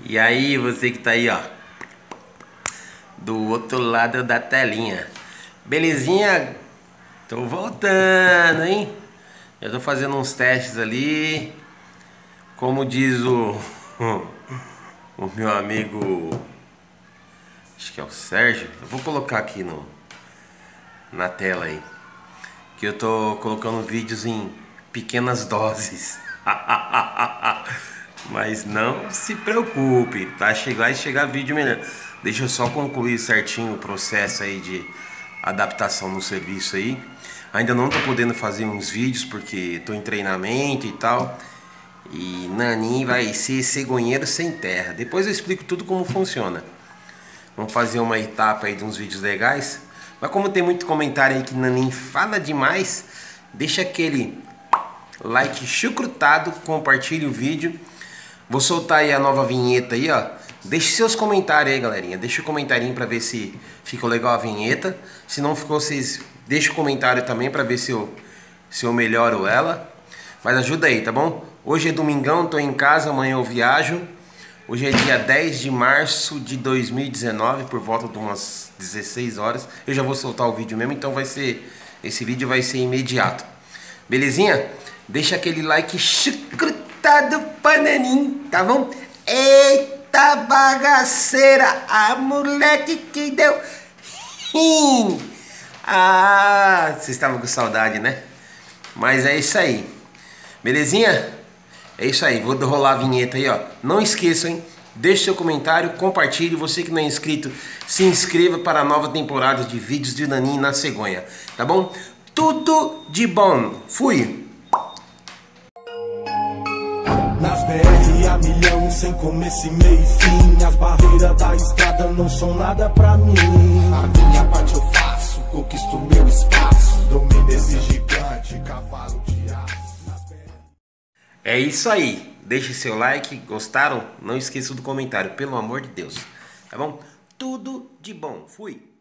E aí, você que tá aí, ó. Do outro lado da telinha. Belezinha? Tô voltando, hein? Eu tô fazendo uns testes ali. Como diz o, o meu amigo, acho que é o Sérgio. Eu vou colocar aqui no, na tela aí. Que eu tô colocando vídeos em pequenas doses. Mas não se preocupe, vai chegar, vai chegar vídeo melhor. Deixa eu só concluir certinho o processo aí de adaptação no serviço aí. Ainda não tô podendo fazer uns vídeos porque tô em treinamento e tal. E Nani vai ser cegonheiro sem terra. Depois eu explico tudo como funciona. Vamos fazer uma etapa aí de uns vídeos legais. Mas como tem muito comentário aí que Nanin fala demais, deixa aquele like chucrutado, compartilhe o vídeo. Vou soltar aí a nova vinheta aí, ó. Deixe seus comentários aí, galerinha. Deixa o comentarinho para ver se ficou legal a vinheta. Se não ficou, vocês deixa o comentário também para ver se eu, se eu melhoro ela. Mas ajuda aí, tá bom? Hoje é domingão, tô em casa, amanhã eu viajo. Hoje é dia 10 de março de 2019, por volta de umas 16 horas. Eu já vou soltar o vídeo mesmo, então vai ser esse vídeo vai ser imediato. Belezinha? Deixa aquele like chucrutado do Pananim, tá bom? Eita bagaceira, a moleque que deu. Ah, vocês estavam com saudade, né? Mas é isso aí. Belezinha? É isso aí, vou rolar a vinheta aí, ó. Não esqueçam, hein? Deixe seu comentário, compartilhe. Você que não é inscrito, se inscreva para a nova temporada de vídeos de Nanin na cegonha, tá bom? Tudo de bom. Fui! BR a milhão, sem começo meio e fim. As barreiras da estrada não são nada pra mim. A minha parte eu faço, conquisto meu espaço. Domino esse gigante, cavalo de aço. É isso aí, deixe seu like, gostaram? Não esqueça do comentário, pelo amor de Deus, tá bom? Tudo de bom, fui!